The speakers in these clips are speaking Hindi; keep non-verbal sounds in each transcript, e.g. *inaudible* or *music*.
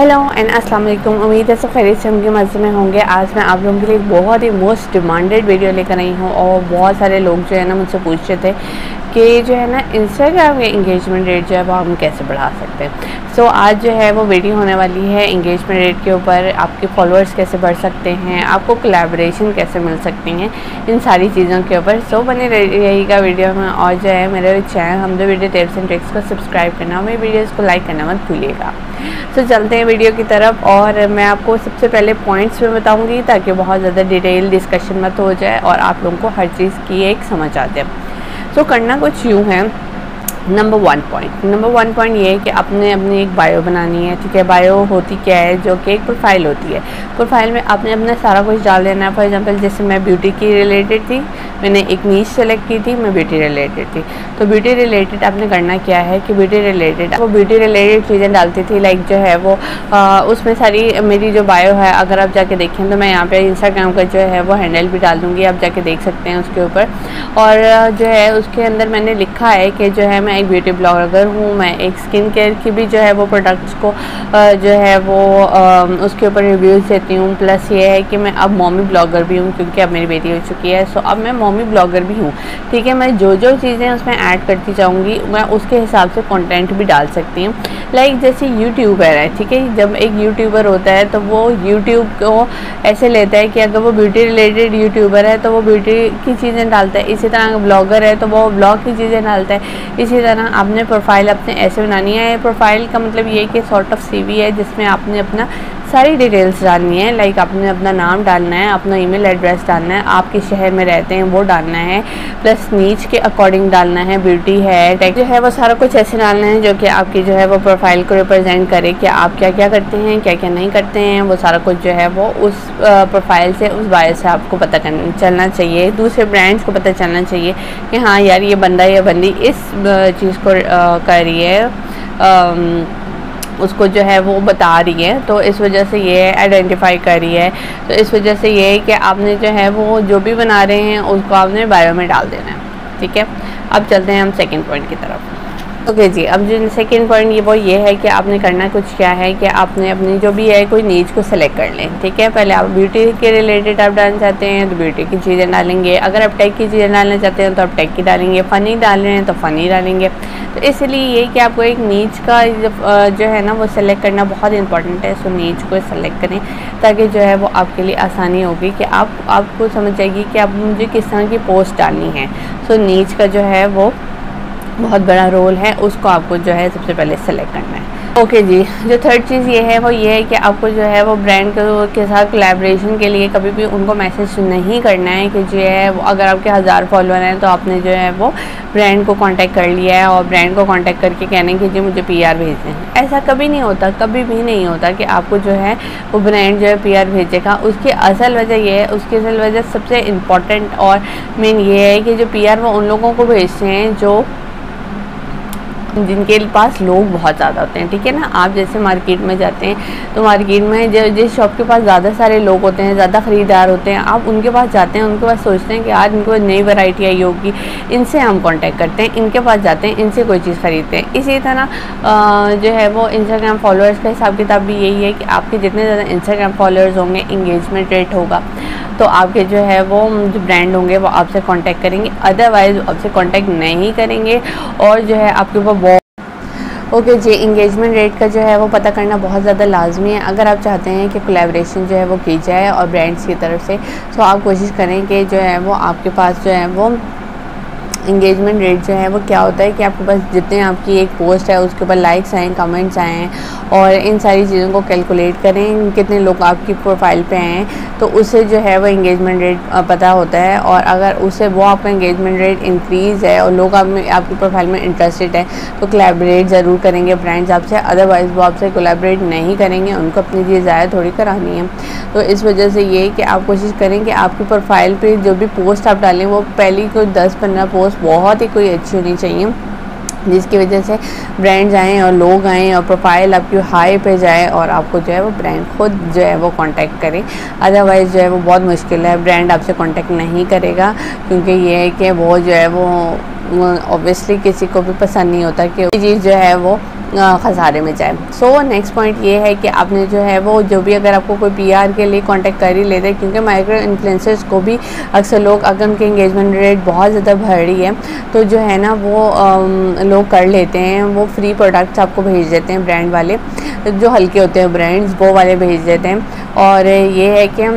हेलो एंड अस्सलाम वालेकुम उम्मीद है सब खैरियत से होंगे मज़े में होंगे। आज मैं आप लोगों के लिए एक बहुत ही मोस्ट डिमांडेड वीडियो लेकर आई हूँ और बहुत सारे लोग जो है ना मुझसे पूछ रहे थे कि जो है ना इंस्टाग्राम के इंगेजमेंट रेट जो है वो हम कैसे बढ़ा सकते हैं। सो so, आज जो है वो वीडियो होने वाली है इंगेजमेंट रेट के ऊपर। आपके फॉलोअर्स कैसे बढ़ सकते हैं? आपको कोलेब्रेशन कैसे मिल सकती हैं? इन सारी चीज़ों के ऊपर। सो so, बने रहिएगा वीडियो में। और जो है मेरे चैनल हम दो वीडियो टिप्स एंड ट्रिक्स को सब्सक्राइब करना मेरी वीडियोज़ को लाइक करना मत भूलिएगा। सो *laughs* so, चलते हैं वीडियो की तरफ़ और मैं आपको सबसे पहले पॉइंट्स में बताऊँगी ताकि बहुत ज़्यादा डिटेल डिस्कशन मत हो जाए और आप लोगों को हर चीज़ की एक समझ आ जाए। सो करना कुछ यूँ है। Number one point number one point ये है कि आपने अपनी एक बायो बनानी है, ठीक है? बायो होती क्या है? जो कि एक प्रोफ़ाइल होती है। प्रोफ़ाइल में आपने अपना सारा कुछ डाल देना है। फॉर एग्जांपल जैसे मैं ब्यूटी की रिलेटेड थी, मैंने एक नीच सेलेक्ट की थी, मैं ब्यूटी रिलेटेड थी। तो ब्यूटी रिलेटेड आपने करना क्या है कि ब्यूटी रिलेटेड वो ब्यूटी रिलेटेड चीज़ें डालती थी लाइक जो है वो उसमें सारी मेरी जो बायो है, अगर आप जाके देखें तो मैं यहाँ पर इंस्टाग्राम का जो है वो हैंडल भी डाल दूँगी, आप जाके देख सकते हैं उसके ऊपर। और जो है उसके अंदर मैंने लिखा है कि जो है मैं एक ब्यूटी ब्लॉगर हूँ, मैं एक स्किन केयर की भी जो है वो प्रोडक्ट्स को जो है वो उसके ऊपर रिव्यूज़ देती हूँ। प्लस ये है कि मैं अब मॉमी ब्लॉगर भी हूँ क्योंकि अब मेरी बेटी हो चुकी है। सो अब मैं मॉमी ब्लॉगर भी हूँ। ठीक है, मैं जो जो चीज़ें उसमें ऐड करती जाऊँगी, मैं उसके हिसाब से कॉन्टेंट भी डाल सकती हूँ। लाइक जैसे यूट्यूबर है, ठीक है? जब एक यूट्यूबर होता है तो वो यूट्यूब को ऐसे लेता है कि अगर वो ब्यूटी रिलेटेड यूट्यूबर है तो वो ब्यूटी की चीज़ें डालता है। इसी तरह ब्लॉगर है तो वो ब्लॉग की चीज़ें डालता है। इसी तरह आपने प्रोफ़ाइल अपने ऐसे बनानी है। प्रोफ़ाइल का मतलब ये कि सॉर्ट ऑफ़ सीवी है जिसमें आपने अपना सारी डिटेल्स डालनी है लाइक आपने अपना नाम डालना है, अपना ईमेल एड्रेस डालना है आप किस शहर में रहते हैं, वो डालना है प्लस नीच के अकॉर्डिंग डालना है ब्यूटी है टेक जो है वो सारा कुछ ऐसे डालना है जो कि आपकी जो है वो प्रोफ़ाइल को रिप्रेजेंट करे कि आप क्या क्या करते हैं, क्या क्या नहीं करते हैं, वो सारा कुछ जो है वो उस प्रोफ़ाइल से, उस बारे से आपको पता चलना चाहिए, दूसरे ब्रांड्स को पता चलना चाहिए कि हाँ यार ये बंदा या बंदी इस चीज़ को कर रही है उसको जो है वो बता रही है। तो इस वजह से ये आइडेंटिफाई कर रही है। तो इस वजह से ये है कि आपने जो है वो जो भी बना रहे हैं, उसको आपने बायो में डाल देना है। ठीक है? अब चलते हैं हम सेकेंड पॉइंट की तरफ़। ओके okay जी, अब जो सेकेंड पॉइंट ये वो ये है कि आपने करना कुछ क्या है कि आपने अपनी जो भी है, कोई नीच को सेलेक्ट कर लें, ठीक है? पहले आप ब्यूटी के रिलेटेड आप डालना चाहते हैं तो ब्यूटी की चीज़ें डालेंगे। अगर आप टेक की चीज़ें डालना चाहते हैं तो आप टेक की डालेंगे। फ़नी डाल रहे हैं तो फ़नी डालेंगे। तो इसलिए ये कि आपको एक नीच का जो है ना, वो सेलेक्ट करना बहुत इंपॉर्टेंट है। सो नीच को सेलेक्ट करें, ताकि जो है वो आपके लिए आसानी होगी कि आप, आपको समझ जाएगी कि आप मुझे किस तरह की पोस्ट डालनी है। सो नीच का जो है वो बहुत बड़ा रोल है, उसको आपको जो है सबसे पहले सेलेक्ट करना है। ओके okay जी, जो थर्ड चीज़ ये है, वो ये है कि आपको जो है वो ब्रांड के साथ कोलेब्रेशन के लिए कभी भी उनको मैसेज नहीं करना है कि जो है अगर आपके हज़ार फॉलोअर हैं तो आपने जो है वो ब्रांड को कांटेक्ट कर लिया है और ब्रांड को कांटेक्ट करके कहने कि, जी, मुझे पीआर भेज दें। ऐसा कभी नहीं होता, कभी भी नहीं होता कि आपको जो है वो ब्रांड जो है पीआर भेजेगा। उसकी असल वजह यह है, उसकी असल वजह सबसे इंपॉर्टेंट और मेन ये है कि जो पीआर वो उन लोगों को भेजते हैं जो जिनके पास लोग बहुत ज़्यादा होते हैं, ठीक है ना? आप जैसे मार्केट में जाते हैं तो मार्केट में जो, जिस शॉप के पास ज़्यादा सारे लोग होते हैं, ज़्यादा ख़रीदार होते हैं, आप उनके पास जाते हैं, उनके पास सोचते हैं कि आज इनको नई वैरायटी आई होगी, इनसे हम कांटेक्ट करते हैं, इनके पास जाते हैं, इनसे कोई चीज़ ख़रीदते हैं। इसी तरह जो है वो इंस्टाग्राम फॉलोअर्स का हिसाब किताब भी यही है कि आपके जितने ज़्यादा इंस्टाग्राम फॉलोअर्स होंगे इंगेजमेंट रेट होगा तो आपके जो है वो जो ब्रांड होंगे, वो आपसे कांटेक्ट करेंगे अदरवाइज़ आपसे कांटेक्ट नहीं करेंगे और जो है आपके ऊपर ओके जी इंगेजमेंट रेट का जो है वो पता करना बहुत ज़्यादा लाजमी है। अगर आप चाहते हैं कि कोलेब्रेशन जो है वो की जाए और ब्रांड्स की तरफ़ से तो आप कोशिश करें कि जो है वो आपके पास जो है वो इंगेजमेंट रेट जो है वो क्या होता है कि आपके पास जितने आपकी एक पोस्ट है, उसके ऊपर लाइक्स आएँ कमेंट्स आएँ और इन सारी चीज़ों को कैलकुलेट करें, कितने लोग आपकी प्रोफ़ाइल पे आए तो उससे जो है वो इंगेजमेंट रेट पता होता है और अगर उससे वो आपका इंगेजमेंट रेट इंक्रीज़ है और लोग आप में आपकी प्रोफ़ाइल में इंटरेस्टेड है तो कोलेबरेट ज़रूर करेंगे ब्रांड्स आपसे अदरवाइज़ वो आपसे कोलेबरेट नहीं करेंगे, उनको अपनी चीज़ ज़ाया थोड़ी करानी है। तो इस वजह से ये कि आप कोशिश करें कि आपकी प्रोफ़ाइल पर जो भी पोस्ट आप डालें, वो पहली कोई दस पंद्रह पोस्ट बहुत ही कोई अच्छी होनी चाहिए। जिसकी वजह से ब्रांड्स आएँ और लोग आएँ और प्रोफ़ाइल आपकी हाई पे जाए और आपको जो है वो ब्रांड खुद जो है वो कांटेक्ट करे। अदरवाइज़ जो है वो बहुत मुश्किल है। ब्रांड आपसे कांटेक्ट नहीं करेगा क्योंकि ये है कि वो जो है वो ऑब्वियसली किसी को भी पसंद नहीं होता कि चीज़ जो है वो खसारे में जाए। सो नेक्स्ट पॉइंट ये है कि आपने जो है वो जो भी अगर आपको कोई पीआर के लिए कांटेक्ट कर ही लेते हैं, क्योंकि माइक्रो इन्फ्लुएंसर्स को भी अक्सर लोग, अगर उनकी इंगेजमेंट रेट बहुत ज़्यादा बढ़ रही है तो जो है ना वो लोग कर लेते हैं, वो फ्री प्रोडक्ट्स आपको भेज देते हैं ब्रांड वाले, जो हल्के होते हैं ब्रांड्स वो वाले भेज देते हैं। और ये है कि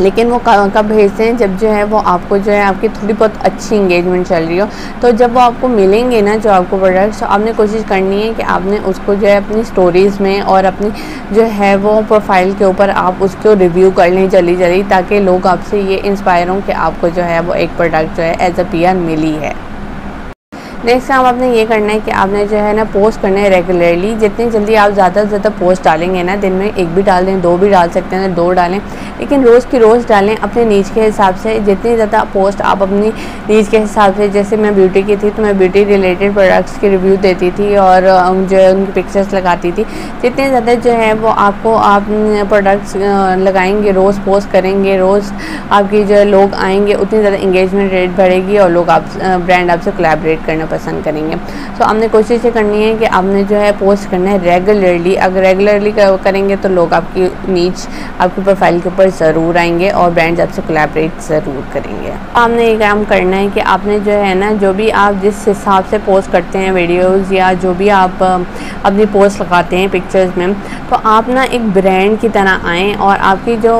लेकिन वो कब भेजते हैं, जब जो है वो आपको जो है आपकी थोड़ी बहुत अच्छी इंगेजमेंट चल रही हो। तो जब वो आपको मिलेंगे ना जो आपको प्रोडक्ट्स तो आपने कोशिश करनी है कि आपने उसको जो है अपनी स्टोरीज़ में और अपनी जो है वो प्रोफ़ाइल के ऊपर आप उसको रिव्यू कर लें जल्दी जल्दी ताकि लोग आपसे ये इंस्पायर हों कि आपको जो है वो एक प्रोडक्ट जो है एज अ पी मिली है। नेक्स्ट काम आपने ये करना है कि आपने जो है ना पोस्ट करना है रेगुलरली जितनी जल्दी आप ज़्यादा से ज़्यादा पोस्ट डालेंगे ना, दिन में एक भी डाल दें, दो भी डाल सकते हैं दो डालें। लेकिन रोज़ की रोज़ डालें अपने नीच के हिसाब से, जितनी ज़्यादा पोस्ट आप अपनी नीच के हिसाब से, जैसे मैं ब्यूटी की थी तो मैं ब्यूटी रिलेटेड प्रोडक्ट्स की रिव्यू देती थी और जो है, उनकी पिक्चर्स लगाती थी। जितने ज़्यादा जो है, वो आपको आप प्रोडक्ट्स लगाएँगे, रोज़ पोस्ट करेंगे, रोज़ आपकी जो लोग आएँगे, उतनी ज़्यादा इंगेजमेंट रेट बढ़ेगी और लोग आप ब्रांड आपसे कोलेबरेट करना पसंद करेंगे। तो आपने कोशिश ये करनी है कि आपने जो है पोस्ट करना है रेगुलरली अगर रेगुलरली करेंगे तो लोग आपकी नीच, आपकी प्रोफ़ाइल के ऊपर ज़रूर आएँगे और ब्रांड्स आपसे कोलेबरेट ज़रूर करेंगे। आपने ये काम करना है कि आपने जो है ना, जो भी आप जिस हिसाब से पोस्ट करते हैं वीडियोज़ या जो भी आप, अपनी पोस्ट लगाते हैं पिक्चर्स में तो आप ना एक ब्रांड की तरह आएँ और आपकी जो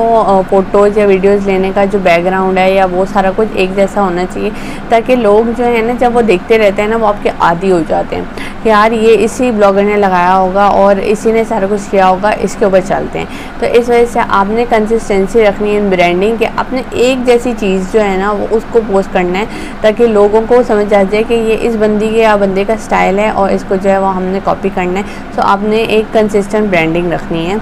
फ़ोटोज़ या वीडियोज़ लेने का जो बैकग्राउंड है या वो सारा कुछ एक जैसा होना चाहिए, ताकि लोग जो है ना, जब वो देखते रहते हैं ना, वो आपके आदि हो जाते हैं। कि यार, ये इसी ब्लॉगर ने लगाया होगा और इसी ने सारा कुछ किया होगा, इसके ऊपर चलते हैं। तो इस वजह से आपने कंसिस्टेंसी रखनी है इन ब्रांडिंग के, अपने एक जैसी चीज़ जो है ना, वो उसको पोस्ट करना है, ताकि लोगों को समझ आ जाए कि ये इस बंदी के या बंदे का स्टाइल है और इसको जो है वो हमने कॉपी करना है। तो आपने एक कंसिस्टेंट ब्रांडिंग रखनी है,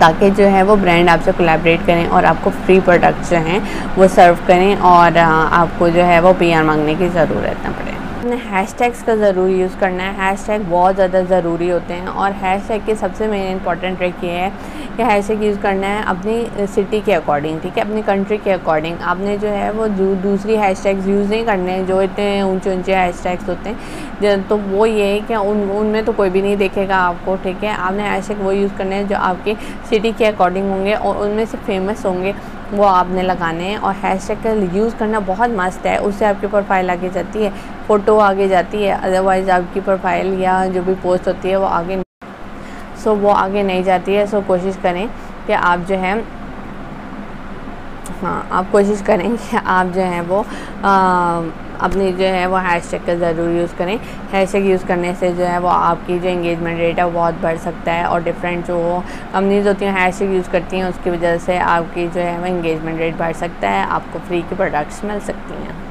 ताकि जो है वो ब्रांड आपसे कोलैबोरेट करें और आपको फ्री प्रोडक्ट्स जो हैं, वो सर्व करें और आपको जो है वो पी मांगने की ज़रूरत ना पड़े। अपने हैशटैग्स का ज़रूर यूज़ करना है। हैशटैग बहुत ज़्यादा ज़रूरी होते हैं और हैशटैग के सबसे मेन इंपॉर्टेंट ट्रिक ये है कि हैशटैग यूज़ करना है अपनी सिटी के अकॉर्डिंग ठीक है? अपनी कंट्री के अकॉर्डिंग आपने जो है वो दूसरी हैशटैग्स यूज़ नहीं करने हैं, जो इतने ऊँचे ऊँचे हैशटैग्स होते हैं। तो वो ये है कि उन, उनमें तो कोई भी नहीं देखेगा आपको, ठीक है? आपने हैशटैग वो यूज़ करने हैं जो आपकी सिटी के अकॉर्डिंग होंगे और उनमें से फ़ेमस होंगे। वो आपने लगाने हैं और हैश हैशटैग का यूज़ करना बहुत मस्त है। उससे आपकी प्रोफ़ाइल आगे जाती है फ़ोटो आगे जाती है अदरवाइज़ आपकी प्रोफ़ाइल या जो भी पोस्ट होती है वो आगे सो वो आगे नहीं जाती है। सो कोशिश करें कि आप जो है हाँ आप कोशिश करें कि *laughs* आप जो है वो आ, अपनी जो है वो हैश टैग का ज़रूर यूज़ करें। हैश टैग यूज़ करने से जो है वो आपकी जो इंगेजमेंट रेट है वो बहुत बढ़ सकता है और डिफरेंट जो कंपनीज़ होती हैं हैश टैग यूज़ करती हैं उसकी वजह से आपकी जो है वो इंगेजमेंट रेट बढ़ सकता है आपको फ्री की प्रोडक्ट्स मिल सकती हैं।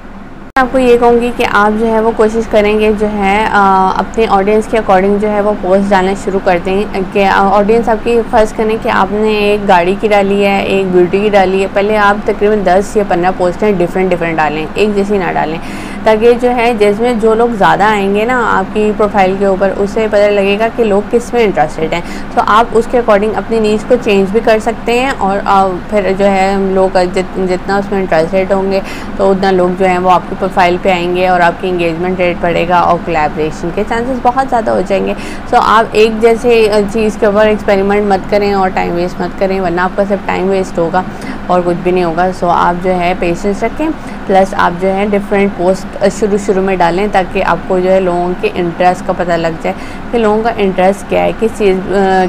आपको ये कहूँगी कि आप जो है वो कोशिश करेंगे जो है आ, अपने ऑडियंस के अकॉर्डिंग जो है वो पोस्ट डालना शुरू कर दें। कि ऑडियंस आपकी फ़र्ज़ करें कि आपने एक गाड़ी की डाली है एक ब्यूटी की डाली है। पहले आप तकरीबन 10 या 15 पोस्टें डिफरेंट डिफरेंट डालें एक जैसी ना डालें। ताकि जो है जिसमें जो लोग ज़्यादा आएँगे ना आपकी प्रोफ़ाइल के ऊपर उससे पता लगेगा कि लोग किसमें इंटरेस्टेड हैं। तो आप उसके अकॉर्डिंग अपनी नीड्स को चेंज भी कर सकते हैं और फिर जो है लोग जित, जितना उसमें इंटरेस्टेड होंगे तो उतना लोग जो हैं वो आपकी प्रोफ़ाइल पे आएँगे और आपकी इंगेजमेंट रेट बढ़ेगा और कोलेब्रेशन के चांसेस बहुत ज़्यादा हो जाएँगे। सो आप एक जैसे चीज़ के ऊपर एक्सपेरिमेंट मत करें और टाइम वेस्ट मत करें वरना आपका सिर्फ़ टाइम वेस्ट होगा। और कुछ भी नहीं होगा। सो आप जो है पेशेंस रखें प्लस आप जो है डिफरेंट पोस्ट शुरू शुरू में डालें ताकि आपको जो है लोगों के इंटरेस्ट का पता लग जाए कि लोगों का इंटरेस्ट क्या है, किस चीज़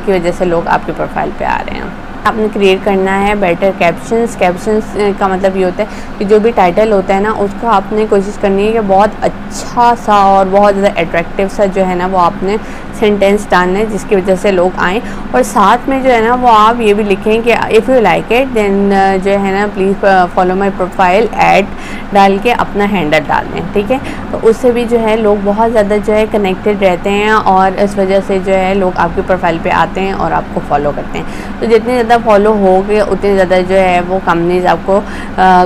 की वजह से लोग आपके प्रोफ़ाइल पे आ रहे हैं। आपने क्रिएट करना है बेटर कैप्शंस कैप्शंस का मतलब ये होता है कि जो भी टाइटल होता है ना, उसको आपने कोशिश करनी है कि बहुत अच्छा सा और बहुत ज़्यादा अट्रैक्टिव सा जो है ना वो आपने सेंटेंस डालना है, जिसकी वजह से लोग आएँ। और साथ में जो है ना, वो आप ये भी लिखें कि if you like it then जो है ना please follow my profile add डाल के अपना हैंडल डाल दें। ठीक है? तो उससे भी जो है, लोग बहुत ज़्यादा जो है कनेक्टेड रहते हैं और इस वजह से जो है, लोग आपकी प्रोफ़ाइल पे आते हैं और आपको फॉलो करते हैं। तो जितने ज़्यादा फॉलो हो गए, उतनी ज़्यादा जो है, वो कंपनीज़ आपको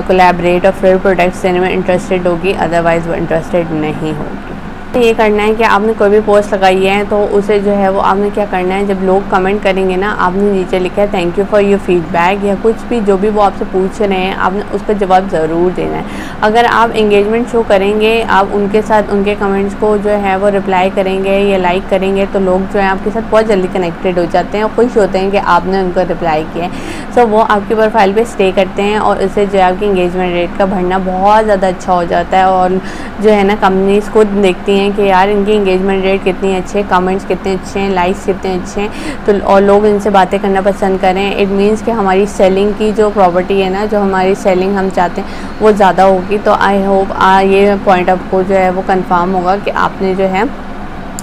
कोलेबरेट और फिर प्रोडक्ट्स देने में इंटरेस्टेड होगी अदरवाइज़ वो इंटरेस्टेड नहीं होगी। ये करना है कि आपने कोई भी पोस्ट लगाई है तो उसे जो है वो आपने क्या करना है? जब लोग कमेंट करेंगे ना, आपने नीचे लिखा है thank you for your feedback या कुछ भी, जो भी वो आपसे पूछ रहे हैं, आपने उसका जवाब ज़रूर देना है। अगर आप इंगेजमेंट शो करेंगे, आप उनके साथ, उनके कमेंट्स को जो है वो रिप्लाई करेंगे या लाइक करेंगे तो लोग जो है आपके साथ बहुत जल्दी कनेक्टेड हो जाते हैं और खुश होते हैं कि आपने उनको रिप्लाई किया है। सो वो आपकी प्रोफ़ाइल पर स्टे करते हैं और इससे जो है आपकी इंगेजमेंट रेट का बढ़ना बहुत ज़्यादा अच्छा हो जाता है और जो है ना कंपनीज़ खुद देखती हैं कि यार इनकी इंगेजमेंट रेट कितनी अच्छी है कमेंट्स कितने अच्छे हैं लाइक्स कितने अच्छे हैं तो और लोग इनसे बातें करना पसंद करें। इट मीन्स कि हमारी सेलिंग की जो प्रॉपर्टी है ना, जो हमारी सेलिंग हम चाहते हैं, वो ज़्यादा होगी। तो आई होप ये पॉइंट आपको जो है वो कन्फर्म होगा कि आपने जो है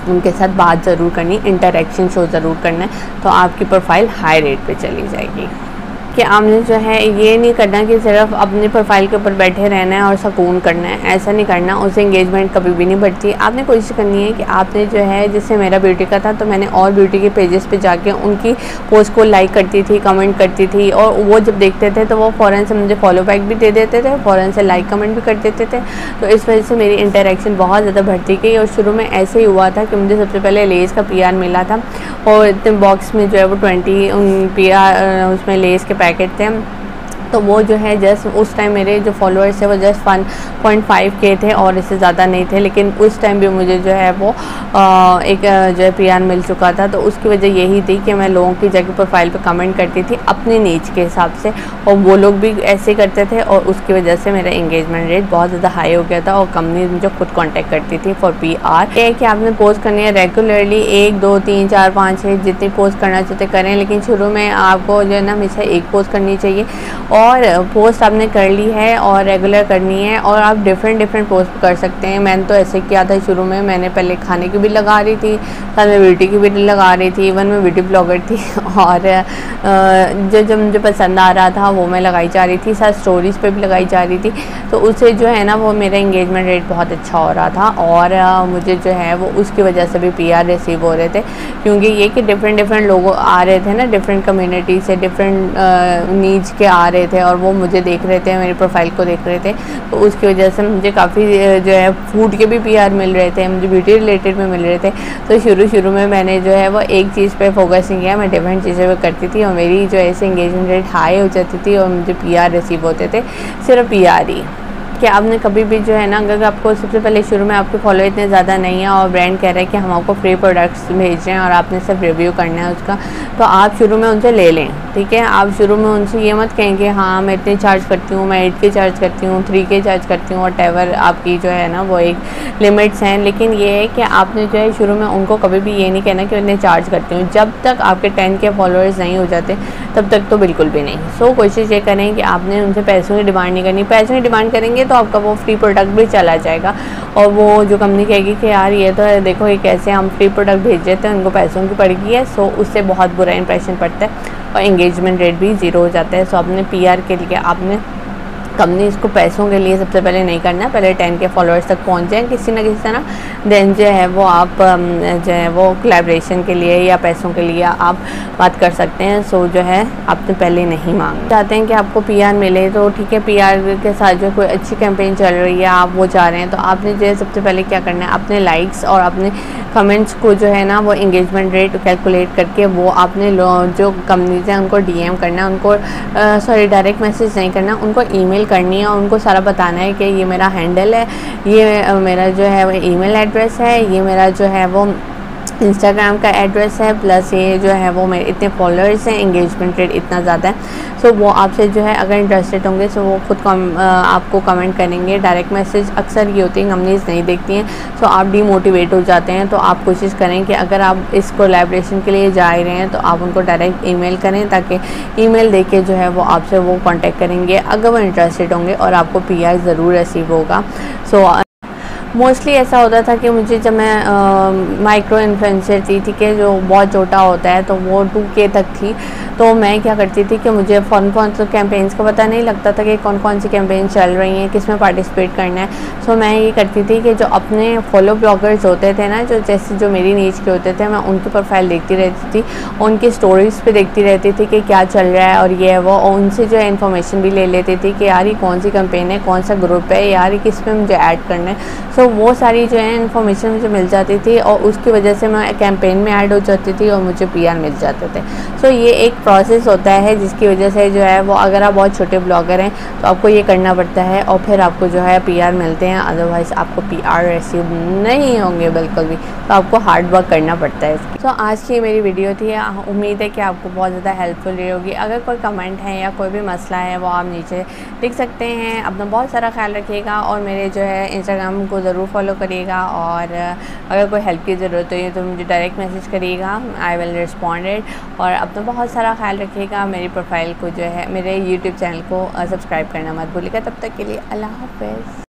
उनके साथ बात ज़रूर करनी इंटरेक्शन शो ज़रूर करना है तो आपकी प्रोफ़ाइल हाई रेट पे चली जाएगी। कि आपने जो है ये नहीं करना कि सिर्फ़ अपने प्रोफ़ाइल के ऊपर बैठे रहना है और सुकून करना है। ऐसा नहीं करना उससे इंगेजमेंट कभी भी नहीं बढ़ती। आपने कोशिश करनी है कि आपने जो है, जैसे मेरा ब्यूटी का था तो मैंने और ब्यूटी के पेजेस पे जाके उनकी पोस्ट को लाइक करती थी कमेंट करती थी और वो जब देखते थे तो वो फ़ौरन से मुझे फॉलो बैक भी दे देते थे, फ़ौरन से लाइक कमेंट भी कर देते थे। तो इस वजह से मेरी इंटरेक्शन बहुत ज़्यादा बढ़ती गई और शुरू में ऐसे ही हुआ था कि मुझे सबसे पहले लेस का पीआर मिला था और बॉक्स में जो है वो ट्वेंटी पी उसमें लेस के पैकेट थे तो वो जो है जस्ट उस टाइम मेरे जो फॉलोअर्स थे वो जस्ट वन पॉइंट फाइव के थे और इससे ज़्यादा नहीं थे लेकिन उस टाइम भी मुझे जो है वो आ, एक जो है पी मिल चुका था। तो उसकी वजह यही थी कि मैं लोगों की जगह प्रोफ़ाइल पर कमेंट करती थी अपने नीच के हिसाब से और वो लोग भी ऐसे करते थे और उसकी वजह से मेरा इंगेजमेंट रेट बहुत ज़्यादा हाई हो गया था और कंपनी मुझे खुद कॉन्टैक्ट करती थी फॉर पी आर कि आपने पोस्ट करनी है रेगुलरली एक दो तीन चार पाँच छः जितनी पोस्ट करना चाहते करें लेकिन शुरू में आपको जो है ना हमेशा एक पोस्ट करनी चाहिए। और पोस्ट आपने कर ली है और रेगुलर करनी है और आप डिफरेंट डिफरेंट पोस्ट कर सकते हैं। मैंने तो ऐसे किया था शुरू में। मैंने पहले खाने की भी लगा रही थी, साथ में ब्यूटी की भी लगा रही थी इवन मैं ब्यूटी ब्लॉगर थी। *laughs* और जो जो मुझे पसंद आ रहा था वो मैं लगाई जा रही थी, साथ स्टोरीज़ पर भी लगाई जा रही थी। तो उससे जो है ना, वो मेरा इंगेजमेंट रेट बहुत अच्छा हो रहा था और मुझे जो है वो उसकी वजह से भी पीआर रिसीव हो रहे थे। क्योंकि ये कि डिफरेंट डिफरेंट लोग आ रहे थे ना डिफरेंट कम्युनिटी से डिफरेंट नीड्स के आ रहे थे और वो मुझे देख रहे थे, मेरी प्रोफ़ाइल को देख रहे थे। तो उसकी वजह से मुझे काफ़ी जो है फ़ूड के भी पीआर मिल रहे थे, मुझे ब्यूटी रिलेटेड में मिल रहे थे। तो शुरू शुरू में मैंने जो है, वो एक चीज़ पर फोकस नहीं किया, मैं डिफरेंट चीज़ें पर करती थी और मेरी जो है ऐसे इंगेजमेंट रेट हाई हो जाती थी और मुझे पीआर रिसीव होते थे, सिर्फ़ पीआर ही। कि आपने कभी भी जो है ना, अगर आपको सबसे पहले शुरू में आपके फॉलो इतने ज़्यादा नहीं है और ब्रांड कह रहे हैं कि हम आपको फ्री प्रोडक्ट्स भेज रहे हैं और आपने सिर्फ़ रिव्यू करना है उसका तो आप शुरू में उनसे ले लें, ठीक है? आप शुरू में उनसे ये मत कहें कि हाँ मैं इतने चार्ज करती हूँ, मैं एट के चार्ज करती हूँ थ्री के चार्ज करती हूँ वट आपकी जो है ना, वो एक लिमिट्स हैं। लेकिन ये है कि आपने जो है शुरू में उनको कभी भी ये नहीं कहना कि इतने चार्ज करती हूँ। जब तक आपके टेन के फॉलोअर्स नहीं हो जाते, तब तक तो बिल्कुल भी नहीं। सो कोशिश ये करें कि आपने उनसे पैसों की डिमांड नहीं करनी। पैसों की डिमांड करेंगे तो आपका वो फ्री प्रोडक्ट भी चला जाएगा। और वो जो कंपनी कहेगी कि यार, ये तो देखो ये कैसे हम फ्री प्रोडक्ट भेज देते हैं, उनको पैसों की पड़ गई है सो उससे बहुत बुरा इंप्रेशन पड़ता है और इंगेजमेंट रेट भी ज़ीरो हो जाता है। सो अपने पी के लिए आपने कंपनी इसको पैसों के लिए सबसे पहले नहीं करना है पहले टेन के फॉलोअर्स तक पहुँच जाएँ। किसी ना किसी तरह देन जो है वो आप जो है वो कोलेब्रेशन के लिए या पैसों के लिए आप बात कर सकते हैं। सो जो है आपने पहले नहीं मांग चाहते हैं कि आपको पीआर मिले तो ठीक है पीआर के साथ जो कोई अच्छी कैंपेन चल रही है, आप वो जा रहे हैं तो आपने जो है सबसे पहले क्या करना है, अपने लाइक्स और अपने कमेंट्स को जो है ना, वो इंगेजमेंट रेट कैलकुलेट करके वो आपने जो कंपनीज़ हैं, उनको डीएम करना है उनको सॉरी डायरेक्ट मैसेज नहीं करना, उनको ईमेल करनी है और उनको सारा बताना है कि ये मेरा हैंडल है, ये मेरा जो है वो ईमेल एड्रेस है, ये मेरा जो है वो इंस्टाग्राम का एड्रेस है प्लस ये जो है वो मेरे इतने फॉलोअर्स हैं इंगेजमेंट रेट इतना ज़्यादा है। सो so, वो आपसे जो है अगर इंटरेस्टेड होंगे सो so वो खुद कम, आपको कमेंट करेंगे। डायरेक्ट मैसेज अक्सर ये होती है कंपनीज़ नहीं देखती हैं। सो so, आप डीमोटिवेट हो जाते हैं तो आप कोशिश करें कि अगर आप इस कोलेब्रेशन के लिए जा रहे हैं तो आप उनको डायरेक्ट ईमेल करें ताकि ईमेल देख के जो है वो आपसे वो कॉन्टेक्ट करेंगे। अगर वो इंटरेस्टेड होंगे और आपको पीआई ज़रूर रिसीव होगा। सो so, मोस्टली ऐसा होता था कि मुझे जब मैं माइक्रो इन्फ्लुएंसर थी, ठीक है, जो बहुत छोटा होता है तो वो टू के तक थी। तो मैं क्या करती थी कि मुझे कौन कौन से कैंपेन्स का पता नहीं लगता था कि कौन कौन सी कैंपेन चल रही हैं, किसमें पार्टिसिपेट करना है। सो मैं ये करती थी कि जो अपने फॉलो ब्लॉगर्स होते थे ना, जो जैसे जो मेरी नीच के होते थे, मैं उनकी प्रोफ़ाइल देखती रहती थी, उनकी स्टोरीज़ पर देखती रहती थी कि क्या चल रहा है और ये है वो, और उनसे जो है इन्फॉर्मेशन भी ले लेती थी कि यार ये कौन सी कंपेन है, कौन सा ग्रुप है, यार किसमें मुझे ऐड करना है। सो वो सारी जो है इन्फॉर्मेशन मुझे मिल जाती थी और उसकी वजह से मैं कैंपेन में ऐड हो जाती थी और मुझे पीआर मिल जाते थे। सो ये एक प्रोसेस होता है, जिसकी वजह से जो है वो, अगर आप बहुत छोटे ब्लॉगर हैं तो आपको ये करना पड़ता है और फिर आपको जो है पीआर मिलते हैं अदरवाइज़ आपको पीआर रिसीव नहीं होंगे बिल्कुल भी। तो आपको हार्ड वर्क करना पड़ता है इसकी। तो आज की मेरी वीडियो थी। उम्मीद है कि आपको बहुत ज़्यादा हेल्पफुल रही होगी। अगर कोई कमेंट है या कोई भी मसला है, वो आप नीचे लिख सकते हैं। अपना बहुत सारा ख्याल रखिएगा और मेरे जो है इंस्टाग्राम को ज़रूर फॉलो करिएगा और अगर कोई हेल्प की ज़रूरत हो तो मुझे डायरेक्ट मैसेज करिएगा। आई विल रिस्पॉन्डेड और अपना बहुत सारा ख्याल रखिएगा, मेरी प्रोफ़ाइल को जो है, मेरे यूट्यूब चैनल को सब्सक्राइब करना मत भूलिएगा। तब तक के लिए अल्लाह हाफ़